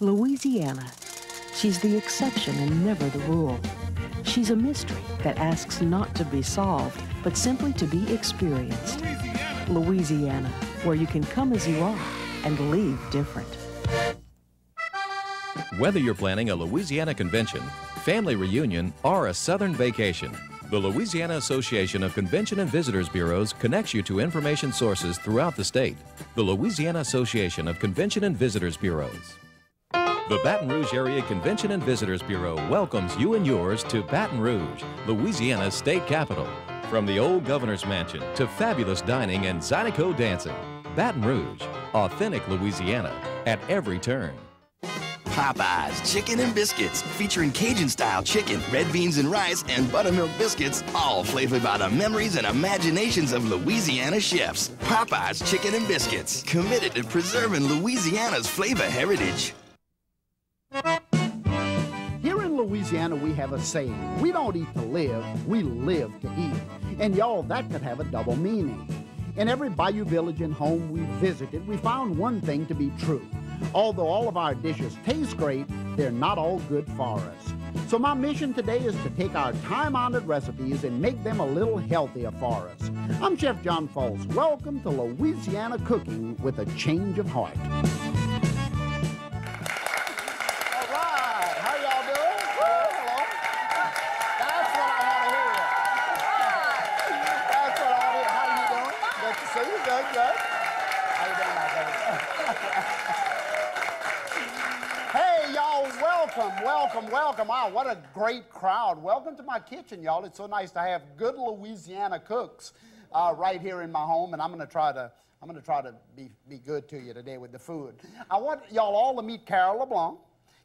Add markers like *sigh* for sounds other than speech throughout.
Louisiana. She's the exception and never the rule. She's a mystery that asks not to be solved, but simply to be experienced. Louisiana, where you can come as you are and leave different. Whether you're planning a Louisiana convention, family reunion, or a southern vacation, the Louisiana Association of Convention and Visitors Bureaus connects you to information sources throughout the state. The Louisiana Association of Convention and Visitors Bureaus. The Baton Rouge Area Convention and Visitors Bureau welcomes you and yours to Baton Rouge, Louisiana's state capital. From the old governor's mansion to fabulous dining and Zydeco dancing, Baton Rouge, authentic Louisiana at every turn. Popeyes Chicken and Biscuits, featuring Cajun-style chicken, red beans and rice, and buttermilk biscuits, all flavored by the memories and imaginations of Louisiana chefs. Popeyes Chicken and Biscuits, committed to preserving Louisiana's flavor heritage. Louisiana, we have a saying we don't eat to live, we live to eat. And y'all, that could have a double meaning. In every bayou village and home we visited, we found one thing to be true. Although all of our dishes taste great, they're not all good for us. So my mission today is to take our time-honored recipes and make them a little healthier for us. I'm Chef John Folse. Welcome to Louisiana Cooking with a Change of Heart. Welcome, welcome, welcome. Wow, what a great crowd. Welcome to my kitchen, y'all. It's so nice to have good Louisiana cooks uh, right here in my home, and I'm going to try to I'm going to try to be, be good to you today with the food. I want y'all all to meet Carol LeBlanc.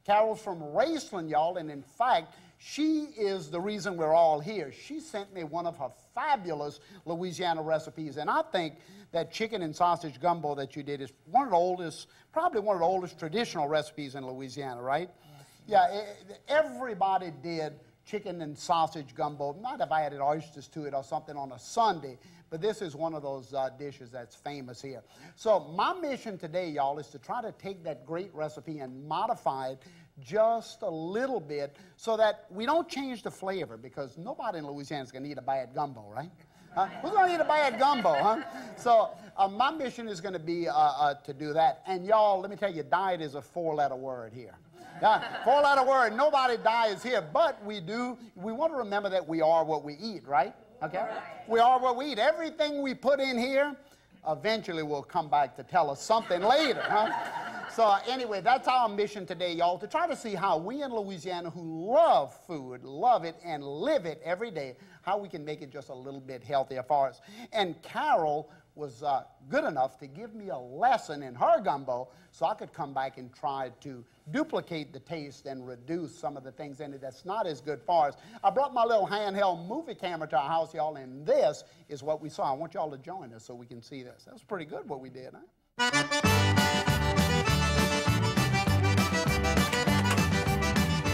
Carol's from Raceland, y'all, and in fact, she is the reason we're all here. She sent me one of her fabulous Louisiana recipes, and I think that chicken and sausage gumbo that you did is one of the oldest, probably one of the oldest traditional recipes in Louisiana, right? Yeah, it, everybody did chicken and sausage gumbo. Not if I added oysters to it or something on a Sunday, but this is one of those uh, dishes that's famous here. So my mission today, y'all, is to try to take that great recipe and modify it just a little bit so that we don't change the flavor because nobody in Louisiana is going to eat a bad gumbo, right? Huh? Who's going to eat a bad gumbo, huh? So uh, my mission is going to be uh, uh, to do that. And y'all, let me tell you, diet is a four-letter word here. Yeah, four-letter word. Nobody dies here, but we do. We want to remember that we are what we eat, right? Okay. We are what we eat. Everything we put in here, eventually will come back to tell us something later, huh? So anyway, that's our mission today, y'all, to try to see how we in Louisiana who love food, love it, and live it every day, how we can make it just a little bit healthier for us. And Carol was uh, good enough to give me a lesson in her gumbo so I could come back and try to duplicate the taste and reduce some of the things in it that's not as good for us. I brought my little handheld movie camera to our house, y'all, and this is what we saw. I want y'all to join us so we can see this. That was pretty good what we did, huh?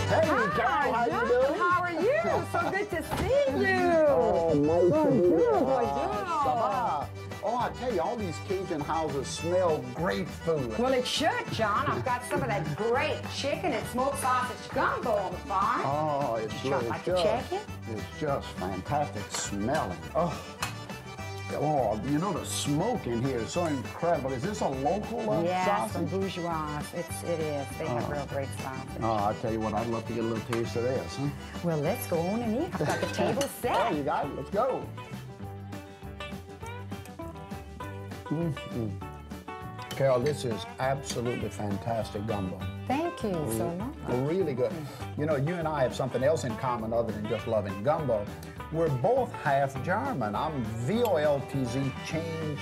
Hey, how you doing? How are you? So good to see you. Oh, nice to meet you. Bonjour. I tell you, all these Cajun houses smell great food. Well, it should, John. I've got some of that great chicken and smoked sausage gumbo on the farm. Oh, it's Would you really like just, check it? It's just fantastic smelling. Oh. Oh, you know the smoke in here is so incredible. Is this a local uh, yes, sausage? some bourgeois. It's, it is. They have Oh. real great sausage. Oh, I tell you what, I'd love to get a little taste of this. Huh? Well, let's go on and eat. I've got the table *laughs* Oh, set. you got it. Let's go. Mm-mm. Carol, this is absolutely fantastic gumbo. Thank you mm-hmm. so much. Really good. Mm-hmm. You know, you and I have something else in common other than just loving gumbo. We're both half German. I'm V-O-L-T-Z changed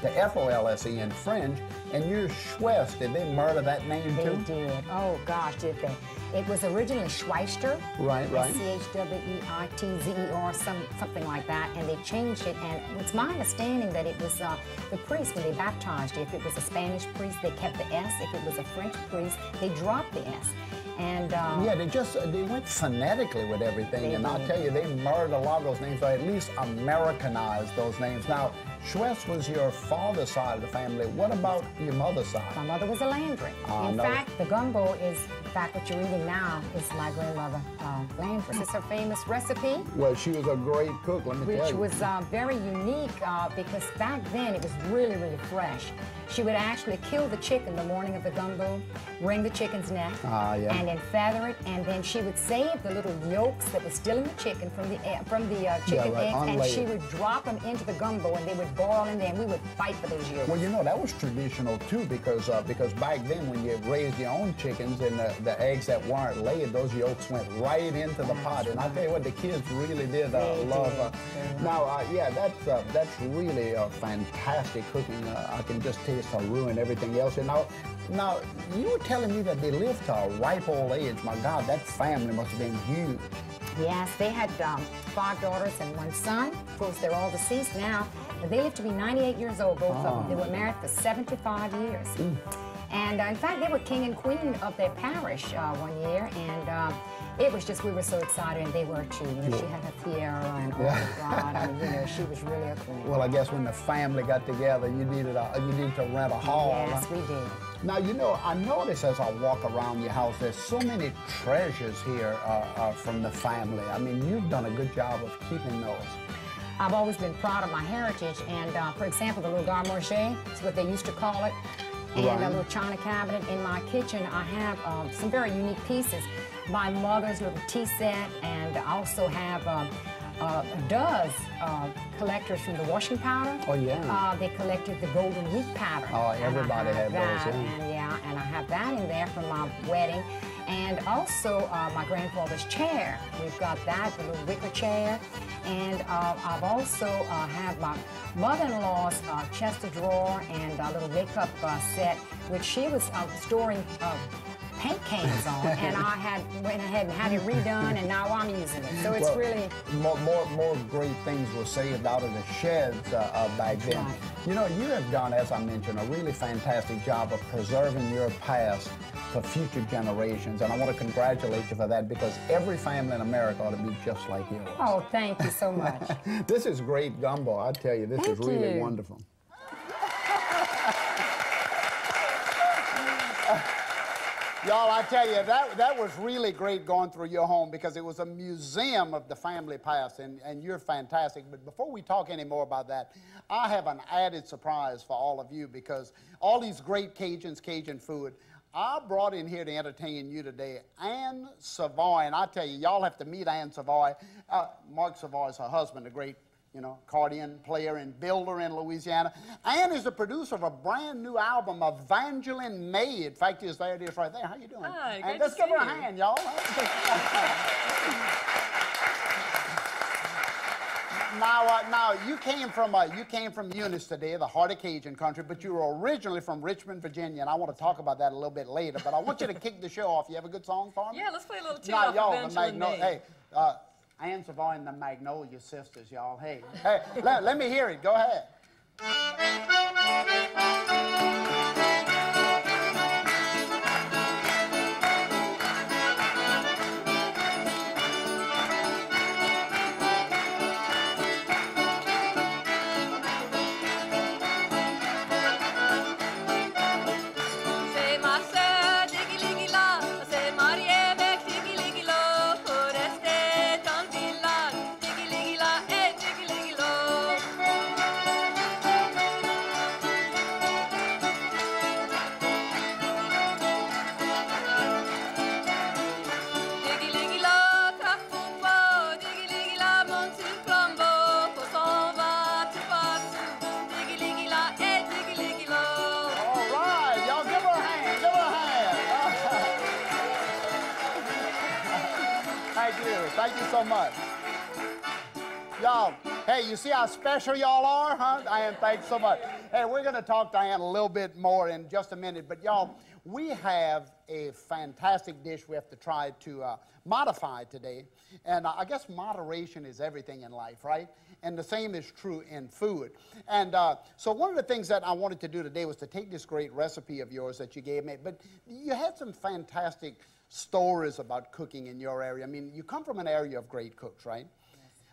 to F-O-L-S-E in French, and you're Schwest. Did they murder that name They too? did. Oh, gosh, did they? It was originally Schweister. Right, right. C-H-W-E-I-T-Z-E-R, some, something like that. And they changed it. And it's my understanding that it was uh, the priest, when they baptized you, if it was a Spanish priest, they kept the S. If it was a French priest, they dropped the S. And uh, Yeah, they just they went phonetically with everything, They and I'll tell you, they murdered a lot of those names, or at least Americanized those names. Now, Schwefts was your father's side of the family. What about your mother's side? My mother was a Landry. Oh, ah, in no. fact, the gumbo is, in fact, what you're eating now is my grandmother uh, Landry. This is her famous recipe, Well, she was a great cook, let me tell you. which was uh, very unique uh, because back then it was really, really fresh. She would actually kill the chicken the morning of the gumbo, wring the chicken's neck, Ah, yeah. and then feather it, and then she would save the little yolks that were still in the chicken from the e- from the uh, chicken right, eggs, and she would drop them into the gumbo, and they would boil in there, and we would fight for those yolks. Well, you know, that was traditional too because uh, because back then when you raised your own chickens and the, the eggs that weren't laid, those yolks went right into the pot. And I tell you what, the kids really did uh, love. did. Uh, now, uh, yeah, that's uh, that's really a fantastic cooking. Uh, I can just taste her ruin everything else. And now, now you were telling me that they lived to a ripe old age. My God, that family must have been huge. Yes, they had um, five daughters and one son. Of course, they're all deceased now. But they lived to be 98 years old, both of them. They were married for 75 years. And uh, in fact, they were king and queen of their parish uh, one year. And uh, it was just, we were so excited, and they were too. You know, she had her tiara and *laughs* all Yeah. I mean, you know, she was really a queen. Well, I guess when the family got together, you needed a, you needed to rent a hall. yes, huh? we did. Now, you know, I notice as I walk around your house, there's so many treasures here uh, uh, from the family. I mean, you've done a good job of keeping those. I've always been proud of my heritage, and uh, for example, the little garde-manger is what they used to call it, and Right. a little china cabinet in my kitchen. I have um, some very unique pieces. My mother's little tea set, and I also have um, uh, a dozen uh, collectors from the washing powder. Oh, yeah. Uh, they collected the golden wheat pattern. Oh, everybody had those, that, yeah. And yeah, and I have that in there from my wedding. And also uh, my grandfather's chair. We've got that, the little wicker chair. And uh, I've also uh, have my mother-in-law's uh, chest of drawer and a little makeup uh, set, which she was uh, storing uh, paint cans on. *laughs* and I had went ahead and had it redone, and now I'm using it. So it's Well, really more, more, more great things were saved out of the sheds uh, uh, back then. right. You know, you have done, as I mentioned, a really fantastic job of preserving your past for future generations, and I want to congratulate you for that because every family in America ought to be just like yours. Oh, thank you so much. *laughs* This is great gumbo. I tell you, this is really you. wonderful. *laughs* Y'all, I tell you, that, that was really great going through your home because it was a museum of the family past, and, and you're fantastic. But before we talk any more about that, I have an added surprise for all of you because all these great Cajuns, Cajun food, I brought in here to entertain you today Ann Savoy, and I tell you, y'all have to meet Ann Savoy. Uh, Marc Savoy is her husband, a great you know, accordion player and builder in Louisiana. Ann is the producer of a brand new album, Evangeline Made. In fact, is there it is right there. How you doing? Hi, great let's give her a hand, y'all. *laughs* *laughs* now, uh, now you came from uh, you came from Eunice today, the heart of Cajun country, but you were originally from Richmond, Virginia, and I want to talk about that a little bit later. But I want you to kick the show off. You have a good song for me? Yeah, let's play a little tune Now, off y'all, the Evangeline Magno- May. Hey, uh, Ann Savoy and the Magnolia Sisters, y'all. Hey, hey, let, let me hear it. Go ahead. Thank you. So much. Y'all, hey, you see how special y'all are, huh? Diane, thanks so much. Hey, we're going to talk to Diane a little bit more in just a minute, but y'all, we have a fantastic dish we have to try to uh, modify today. And uh, I guess moderation is everything in life, right? And the same is true in food. And uh, so one of the things that I wanted to do today was to take this great recipe of yours that you gave me, but you had some fantastic stories about cooking in your area. I mean, you come from an area of great cooks, right?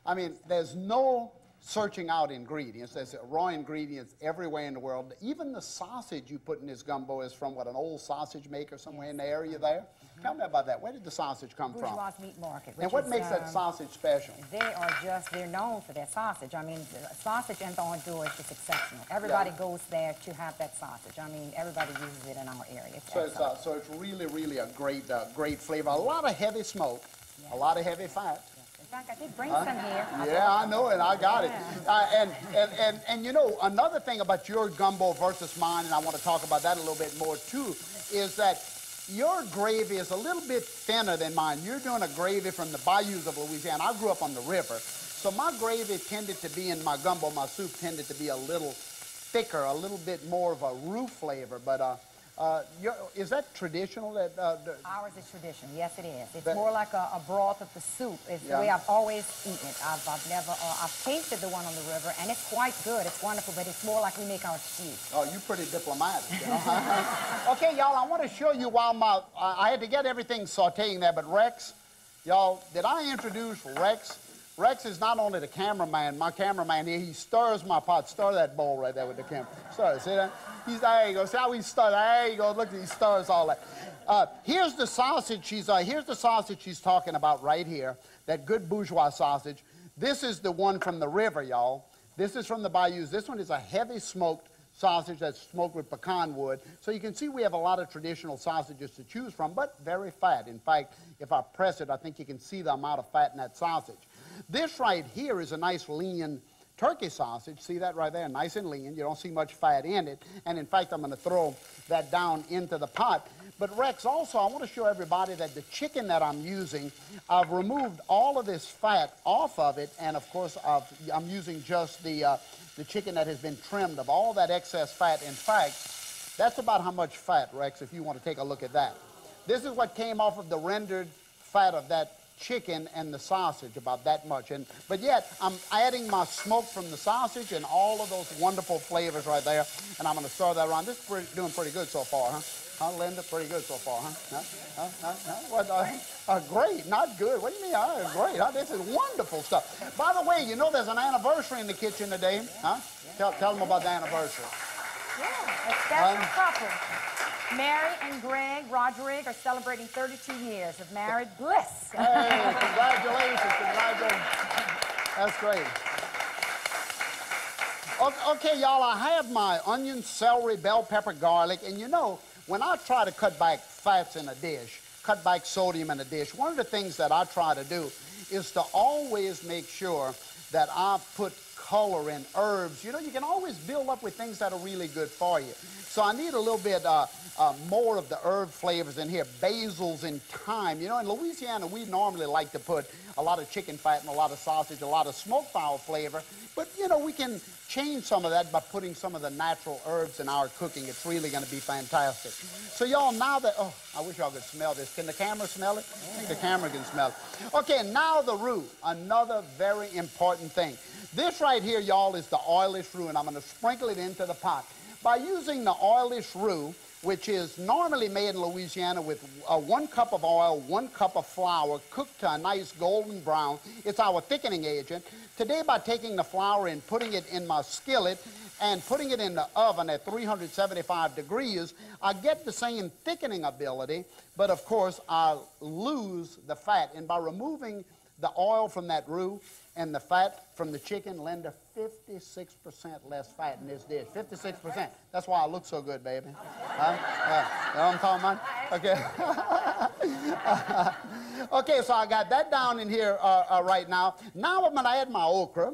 I mean, there's no searching out ingredients. There's raw ingredients everywhere in the world. Even the sausage you put in this gumbo is from what, an old sausage maker somewhere in the area there? Tell me about that. Where did the sausage come from? Meat Market. And what is, makes that um, sausage special? They are just, they're known for their sausage. I mean, the sausage and d'oeuvre is just exceptional. Everybody Yeah. goes there to have that sausage. I mean, everybody uses it in our area. It's So it's, uh, so it's really, really a great, uh, great flavor. A lot of heavy smoke, a lot of heavy fat. I did bring some here. Yeah, I know it. I got it. Uh, and, and, and, and you know, another thing about your gumbo versus mine, and I want to talk about that a little bit more too, is that your gravy is a little bit thinner than mine. You're doing a gravy from the bayous of Louisiana. I grew up on the river. So my gravy tended to be in my gumbo, my soup tended to be a little thicker, a little bit more of a roux flavor. But uh, uh, is that traditional? That uh, Ours is traditional. Yes, it is. It's That- more like a, a broth of the soup. It's Yeah. the way I've always eaten it. I've, I've never, uh, I've tasted the one on the river, and it's quite good. It's wonderful, but it's more like we make our stew. Oh, you're pretty diplomatic. You know? *laughs* okay, y'all, I want to show you while my, I I had to get everything sauteing there, but Rex, y'all, did I introduce Rex? Rex is not only the cameraman, my cameraman here, he stirs my pot. Stir that bowl right there with the camera. Stir it, see that? He's, there you go. See how he stirs? There you go. Look, at he stirs all that. Uh, here's the sausage she's, uh, here's the sausage she's talking about right here. That good bourgeois sausage. This is the one from the river, y'all. This is from the bayous. This one is a heavy smoked sausage that's smoked with pecan wood. So you can see we have a lot of traditional sausages to choose from, but very fat. In fact, if I press it, I think you can see the amount of fat in that sausage. This right here is a nice lean turkey sausage. See that right there? Nice and lean. You don't see much fat in it. And in fact, I'm going to throw that down into the pot. But Rex, also, I want to show everybody that the chicken that I'm using, I've removed all of this fat off of it. And of course, I've, I'm using just the, uh, the chicken that has been trimmed of all that excess fat. In fact, that's about how much fat, Rex, if you want to take a look at that. This is what came off of the rendered fat of that chicken and the sausage, about that much. And But yet, I'm adding my smoke from the sausage and all of those wonderful flavors right there, and I'm going to stir that around. This is pretty, doing pretty good so far, huh? Huh, Linda? Pretty good so far, huh? Huh? Huh? Huh? huh? What, uh, uh, great, not good. What do you mean? Uh, great. Huh? This is wonderful stuff. By the way, you know there's an anniversary in the kitchen today, huh? Tell, tell them about the anniversary. Yeah, a special couple. Mary and Greg Roderick are celebrating 32 years of married bliss. Hey, congratulations, congratulations. That's great. Okay, y'all, I have my onion, celery, bell pepper, garlic, and you know, when I try to cut back fats in a dish, cut back sodium in a dish, one of the things that I try to do is to always make sure that I put color in herbs. You know, you can always build up with things that are really good for you. So I need a little bit uh, uh, more of the herb flavors in here, basils and thyme. You know, in Louisiana, we normally like to put a lot of chicken fat and a lot of sausage, a lot of smoked fowl flavor. But, you know, we can change some of that by putting some of the natural herbs in our cooking. It's really going to be fantastic. So, y'all, now that, oh, I wish y'all could smell this. Can the camera smell it? I think the camera can smell it. Okay, now the roux, another very important thing. This right here, y'all, is the oilless roux, and I'm going to sprinkle it into the pot. By using the oilless roux, which is normally made in Louisiana with uh, one cup of oil, one cup of flour, cooked to a nice golden brown. It's our thickening agent. Today, by taking the flour and putting it in my skillet and putting it in the oven at 375 degrees, I get the same thickening ability, but of course, I lose the fat. And by removing the oil from that roux and the fat from the chicken, Linda, 56% less fat in this dish. 56%. That's why I look so good, baby. Huh? Uh, you know what I'm talking about? Okay. *laughs* okay, so I got that down in here uh, uh, right now. Now I'm going to add my okra.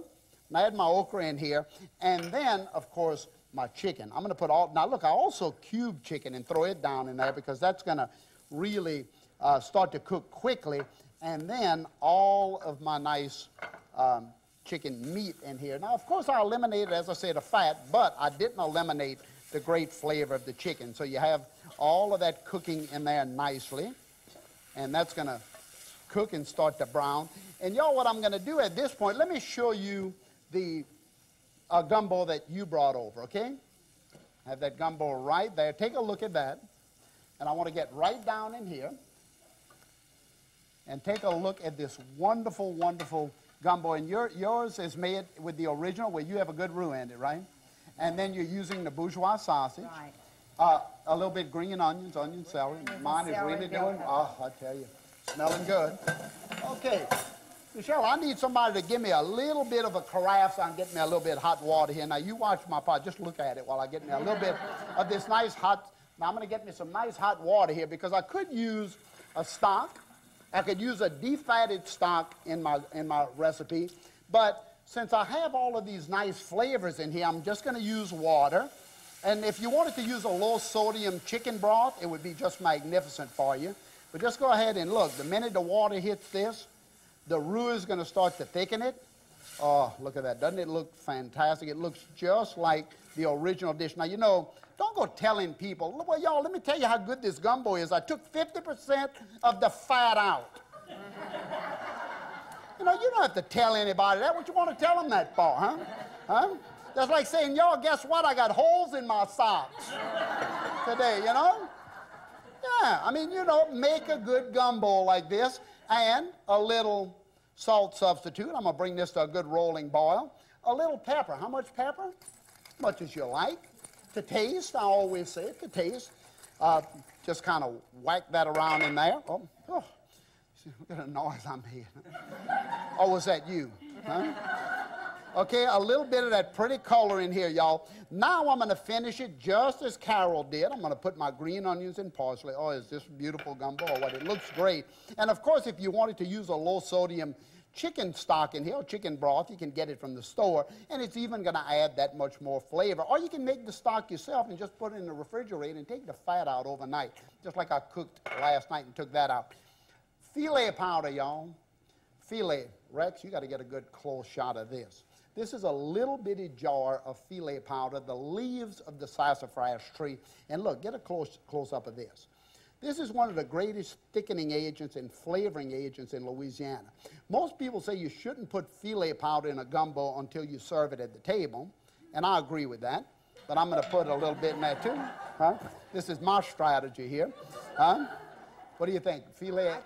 I add my okra in here. And then, of course, my chicken. I'm going to put all, now look, I also cube chicken and throw it down in there because that's going to really uh, start to cook quickly. And then all of my nice um, chicken meat in here. Now, of course, I eliminated, as I said, the fat, but I didn't eliminate the great flavor of the chicken. So you have all of that cooking in there nicely. And that's going to cook and start to brown. And y'all, what I'm going to do at this point, let me show you the uh, gumbo that you brought over, okay? I have that gumbo right there. Take a look at that. And I want to get right down in here and take a look at this wonderful, wonderful gumbo, and your, yours is made with the original where you have a good roux in it, right? And then you're using the bourgeois sausage. Right. Uh, a little bit green onions, onion celery. Mine is really doing, oh, I tell you, smelling good. Okay, Michelle, I need somebody to give me a little bit of a carafe so I can get me a little bit of hot water here. Now, you watch my pot, just look at it while I get me a little bit of this nice hot, now I'm going to get me some nice hot water here because I could use a stock. I could use a defatted stock in my, in my recipe, but since I have all of these nice flavors in here, I'm just going to use water. And if you wanted to use a low sodium chicken broth, it would be just magnificent for you. But just go ahead and look. The minute the water hits this, the roux is going to start to thicken it. Oh, look at that. Doesn't it look fantastic? It looks just like the original dish. Now, you know, don't go telling people, well, y'all, let me tell you how good this gumbo is. I took 50% of the fat out. *laughs* You know, you don't have to tell anybody that. What you want to tell them that for, huh? Huh? That's like saying, y'all, guess what? I got holes in my socks *laughs* today, you know? Yeah, I mean, you know, make a good gumbo like this and a little salt substitute. I'm going to bring this to a good rolling boil. A little pepper. How much pepper? As much as you like. To taste, I always say it, to taste. Uh, just kind of whack that around in there. Oh, oh. Look at the noise I'm hearing. or was that you? Huh? Okay, a little bit of that pretty color in here, y'all. Now I'm going to finish it just as Carol did. I'm going to put my green onions and parsley. Oh, is this beautiful gumbo or what? It looks great. And of course, if you wanted to use a low sodium chicken stock in here, chicken broth, you can get it from the store, and it's even going to add that much more flavor. Or you can make the stock yourself and just put it in the refrigerator and take the fat out overnight, just like I cooked last night and took that out. Filé powder, y'all. Filé. Rex, you got to get a good close shot of this. This is a little bitty jar of filé powder, the leaves of the sassafras tree. And look, get a close, close up of this. This is one of the greatest thickening agents and flavoring agents in Louisiana. Most people say you shouldn't put filé powder in a gumbo until you serve it at the table, and I agree with that. But I'm going to put a little bit in there too. Huh? This is my strategy here. Huh? What do you think? Filé?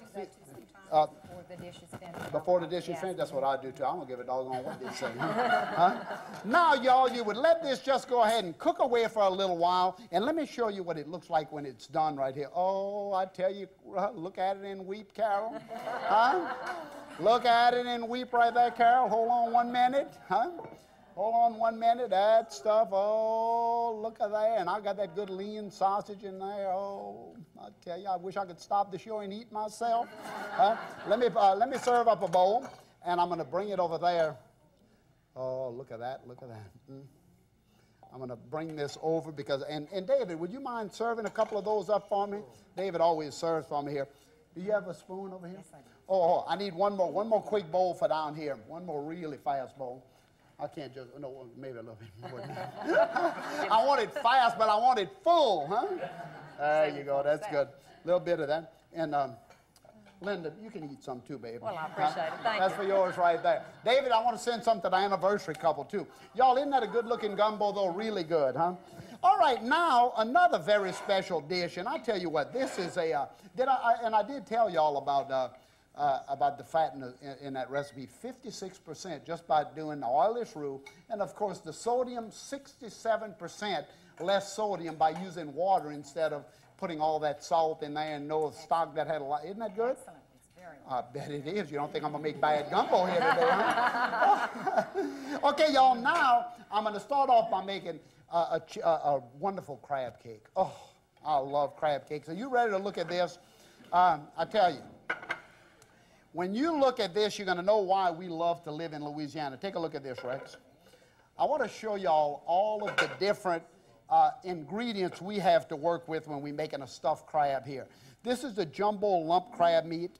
I do that too sometimes Uh, before the dish is finished. before the dish is finished, that's what I do too. I'm gonna give a doggone what they say. *laughs* Huh? Now, y'all, you would let this just go ahead and cook away for a little while, and let me show you what it looks like when it's done right here. Oh, I tell you, uh, look at it and weep, Carol. Huh? Look at it and weep right there, Carol. Hold on one minute, huh? Hold on one minute. That stuff, oh, look at that. And I got that good lean sausage in there. Oh, I tell you, I wish I could stop the show and eat myself. *laughs* Huh? Let, me, uh, let me serve up a bowl, and I'm going to bring it over there. Oh, look at that. Look at that. Mm. I'm going to bring this over because, and, and David, would you mind serving a couple of those up for me? David always serves for me here. Do you have a spoon over here? Yes, I do. Oh, oh, I need one more, one more quick bowl for down here. One more really fast bowl. I can't just, no, maybe a little bit more. than that. *laughs* I want it fast, but I want it full, huh? There you go, that's good. A little bit of that. And um, Linda, you can eat some too, baby. Well, I appreciate it. Thank That's you. for yours right there. David, I want to send something to the anniversary couple too. Y'all, isn't that a good looking gumbo though? Really good, huh? All right, now another very special dish, and I tell you what, this is a. Uh, did I, I? And I did tell y'all about uh, uh, about the fat in, the, in, that recipe. 56% just by doing the oilless roux, and of course the sodium 67% less sodium by using water instead of putting all that salt in there and no stock that had a lot. Isn't that good? Excellent. It's very I bet it is. You don't think I'm gonna make bad gumbo here today, huh? *laughs* okay, y'all. Now I'm gonna start off by making a, a, a, a wonderful crab cake. Oh, I love crab cakes. Are you ready to look at this? Um, I tell you, when you look at this, you're gonna know why we love to live in Louisiana. Take a look at this, Rex. I want to show y'all all of the different uh, ingredients we have to work with when we're making a stuffed crab here. This is the jumbo lump crab meat.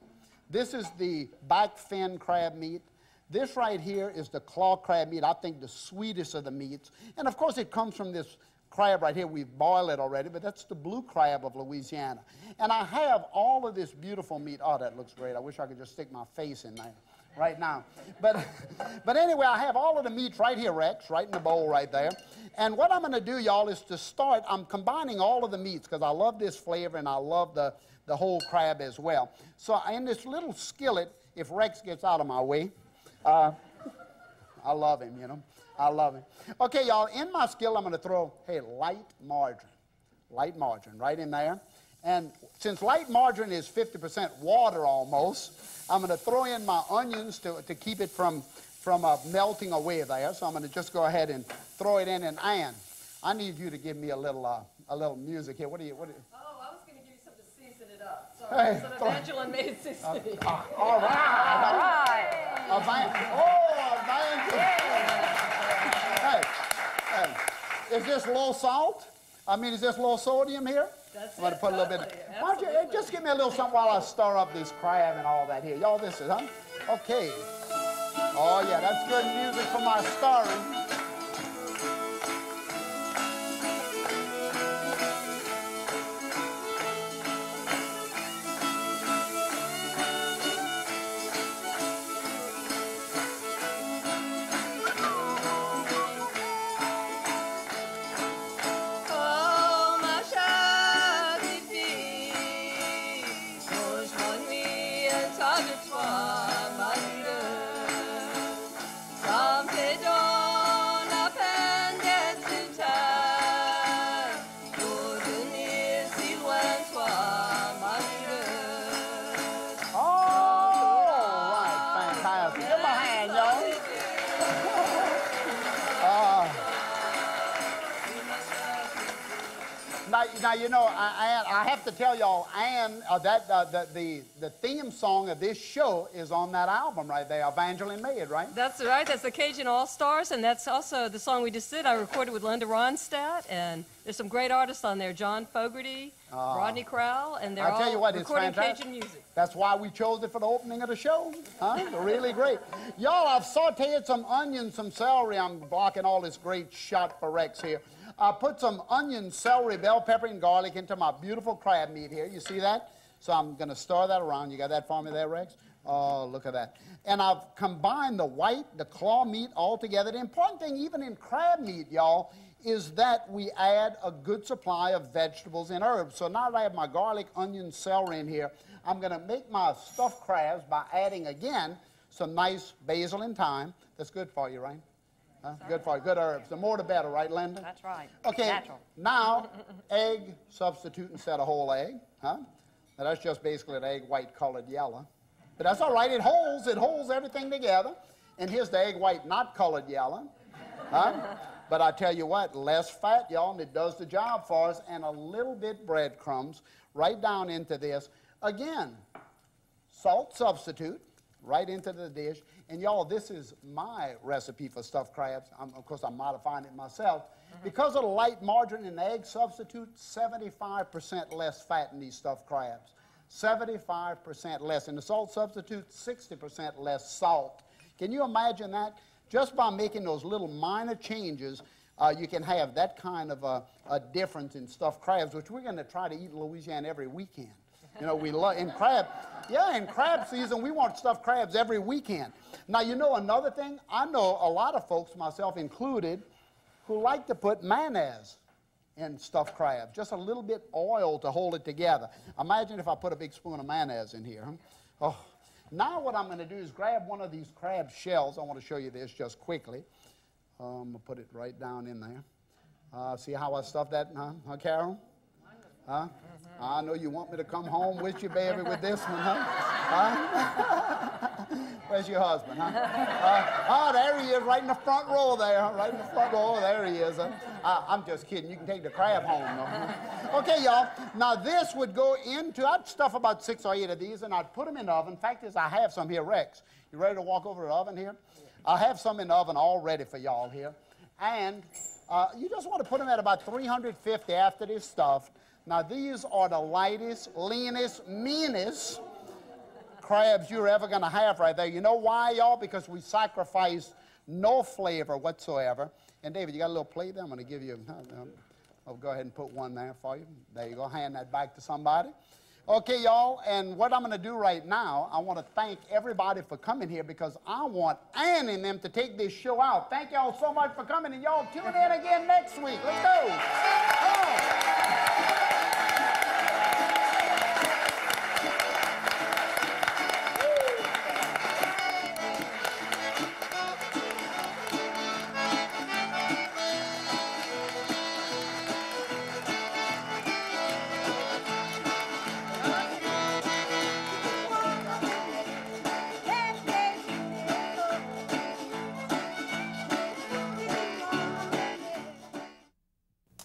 This is the back fin crab meat. This right here is the claw crab meat, I think the sweetest of the meats. And of course, it comes from this crab right here. We've boiled it already, but that's the blue crab of Louisiana. And I have all of this beautiful meat. Oh, that looks great. I wish I could just stick my face in there right now. But, *laughs* but anyway, I have all of the meats right here, Rex, right in the bowl right there. And what I'm going to do, y'all, is to start, I'm combining all of the meats because I love this flavor and I love the, the whole crab as well. So in this little skillet, if Rex gets out of my way, Uh, I love him, you know. I love him. Okay, y'all, in my skill, I'm going to throw, hey, light margarine. Light margarine right in there. And since light margarine is 50% water almost, I'm going to throw in my onions to, to keep it from, from uh, melting away there. So I'm going to just go ahead and throw it in. And Ann, I need you to give me a little, uh, a little music here. What do you, what do you? Oh, I was going to give you something to season it up. Hey, Sorry, throw- Evangeline made seasoning. Uh, all right. All right. Evan- oh, evangelist. Is this low salt? I mean, is this low sodium here? That's I'm going to put a little bit. totally, Why don't you just give me a little something while I stir up this crab and all that here. Y'all, this is, huh? Okay. Oh, yeah, that's good music for my stirring. You know, I, I, I have to tell y'all, Ann, uh, that uh, the, the the theme song of this show is on that album right there, Evangeline Made, right? That's right. That's the Cajun All Stars, and that's also the song we just did. I recorded with Linda Ronstadt, and there's some great artists on there: John Fogerty, Rodney Crowell, and they're I tell all you what, it's recording fantastic. Cajun music. That's why we chose it for the opening of the show. Huh? really great. Y'all, I've sauteed some onions, some celery. I'm blocking all this great shot for Rex here. I put some onion, celery, bell pepper, and garlic into my beautiful crab meat here. You see that? So I'm going to stir that around. You got that for me there, Rex? Oh, look at that. And I've combined the white, the claw meat all together. The important thing, even in crab meat, y'all, is that we add a good supply of vegetables and herbs. So now that I have my garlic, onion, celery in here, I'm going to make my stuffed crabs by adding again some nice basil and thyme. That's good for you, right? Huh? Good for you. Good herbs. The more the better, right, Linda? That's right. Okay, Natural. now *laughs* egg substitute instead of whole egg. Huh? Now that's just basically an egg white colored yellow. But that's all right, it holds, it holds everything together. And here's the egg white not colored yellow. Huh? *laughs* but I tell you what, less fat, y'all, and it does the job for us, and a little bit breadcrumbs right down into this. Again, salt substitute right into the dish. And y'all, this is my recipe for stuffed crabs. I'm, of course, I'm modifying it myself. Because of the light margarine and egg substitute, 75% less fat in these stuffed crabs. 75% less. In the salt substitute, 60% less salt. Can you imagine that? Just by making those little minor changes, uh, you can have that kind of a, a difference in stuffed crabs, which we're going to try to eat in Louisiana every weekend. You know, we love in crab. Yeah, in crab season, we want stuffed crabs every weekend. Now, you know another thing? I know a lot of folks, myself included, who like to put mayonnaise in stuffed crabs, just a little bit oil to hold it together. Imagine if I put a big spoon of mayonnaise in here. Oh. Now what I'm going to do is grab one of these crab shells. I want to show you this just quickly. Um, I'm going to put it right down in there. Uh, see how I stuffed that, huh, huh Carol? Huh? I know you want me to come home with you, baby, with this one, huh? huh? *laughs* Where's your husband, huh? Uh, oh, there he is, right in the front row there, right in the front row. There he is. Uh, I'm just kidding. You can take the crab home, though. Okay, y'all. Now this would go into. I'd stuff about six or eight of these, and I'd put them in the oven. Fact is, I have some here, Rex. You ready to walk over to the oven here? I have some in the oven all ready for y'all here, and uh, you just want to put them at about 350 after they're stuffed. Now these are the lightest, leanest, meanest crabs you're ever going to have right there. You know why, y'all? Because we sacrifice no flavor whatsoever. And David, you got a little plate there? I'm going to give you. uh, um, I'll go ahead and put one there for you. There you go. Hand that back to somebody. Okay, y'all, and what I'm going to do right now, I want to thank everybody for coming here because I want Ann and them to take this show out. Thank y'all so much for coming, and y'all tune in again next week. Let's go.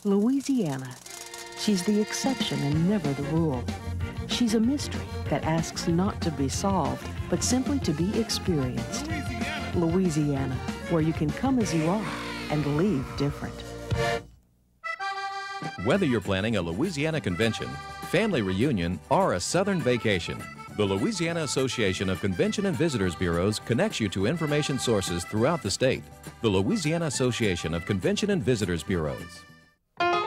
Louisiana. She's the exception and never the rule. She's a mystery that asks not to be solved, but simply to be experienced. Louisiana, where you can come as you are and leave different. Whether you're planning a Louisiana convention, family reunion, or a southern vacation, the Louisiana Association of Convention and Visitors Bureaus connects you to information sources throughout the state. The Louisiana Association of Convention and Visitors Bureaus.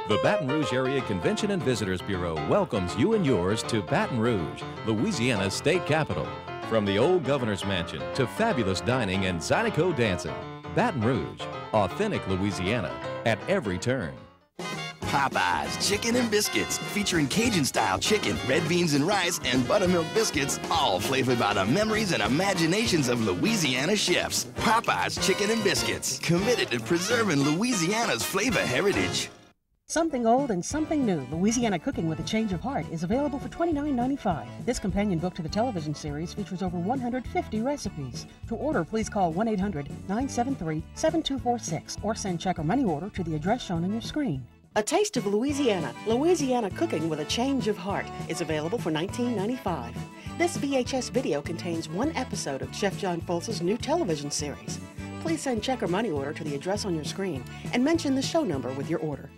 The Baton Rouge Area Convention and Visitors Bureau welcomes you and yours to Baton Rouge, Louisiana's state capital. From the old governor's mansion to fabulous dining and Zydeco dancing, Baton Rouge, authentic Louisiana at every turn. Popeyes Chicken and Biscuits, featuring Cajun style chicken, red beans and rice, and buttermilk biscuits, all flavored by the memories and imaginations of Louisiana chefs. Popeyes Chicken and Biscuits, committed to preserving Louisiana's flavor heritage. Something old and something new. Louisiana Cooking with a Change of Heart is available for $29.95. This companion book to the television series features over 150 recipes. To order, please call 1 800 973 7246 or send check or money order to the address shown on your screen. A Taste of Louisiana, Louisiana Cooking with a Change of Heart is available for $19.95. This VHS video contains one episode of Chef John Folse's new television series. Please send check or money order to the address on your screen and mention the show number with your order.